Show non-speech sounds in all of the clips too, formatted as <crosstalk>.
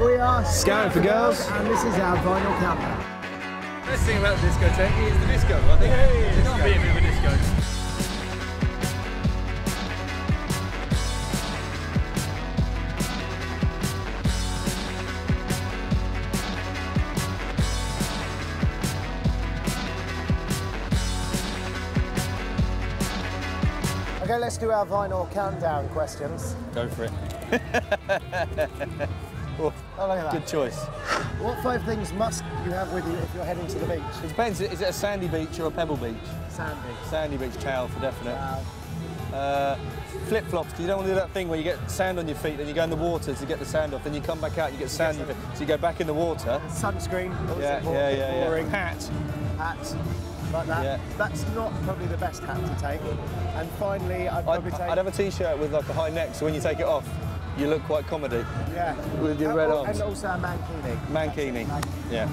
We are Scouting for Girls. and this is our vinyl countdown. Best thing about the discotheque is the disco, I think. It can't be a bit of a disco. Okay, let's do our vinyl countdown questions. Go for it. <laughs> Oh, look at that. Good choice. What five things must you have with you if you're heading to the beach? It depends, is it a sandy beach or a pebble beach? Sandy. Sandy beach towel for definite. Wow. Uh, flip flops, because you don't want to do that thing where you get sand on your feet and you go in the water to get the sand off, then you come back out, you get sand on your feet. So you go back in the water. Sunscreen. also Yeah, yeah, yeah, yeah. boring. Hat. Hat. Like that. Yeah. That's not probably the best hat to take. And finally, I'd I'd, probably take. I'd have a t-shirt with like a high neck, so when you take it off, you look quite comedy. yeah. with your And- red arms. And also a mankini. Mankini. Yeah.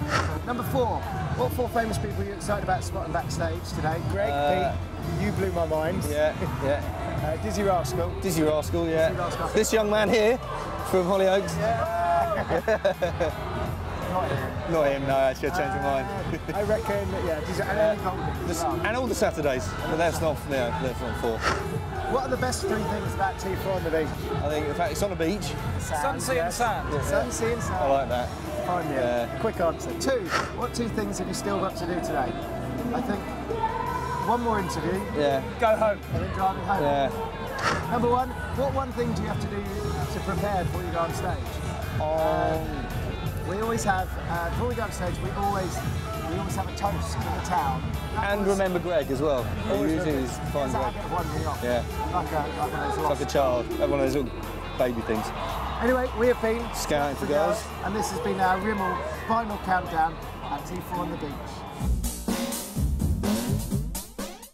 Number four. What four famous people are you excited about spotting backstage today? Greg, Uh, Pete, you blew my mind. <laughs> Yeah, yeah. Uh, Dizzee Rascal. Dizzee Rascal, yeah. Dizzee Rascal. This young man here from Hollyoaks. <laughs> Not here. Not him, no, actually, I changed my mind. Uh, I reckon, yeah, Dizzee, and Ellie Goulding as Just- and all the Saturdays, but that's not, no, that's not four. What are the best three things about T4 on the beach? I think, in fact, it's on the beach. Sand, sea and sand. Sun, sea and sand. I like that. Fine, yeah. Yeah. Quick answer. Two, what two things have you still got to do today? I think one more interview Yeah, Go home. and then driving home. yeah. Number one, what one thing do you have to do to prepare before you go on stage? Um, We always have, uh, before we go on stage, we always we always have a toast to the town. That and was- remember Greg as well. He always is fine Greg. Yeah. Like a, like one of those It's like a child, like one of those little baby things. Anyway, we have been Scouting for Girls. and this has been our Rimmel final countdown at T4 on the beach.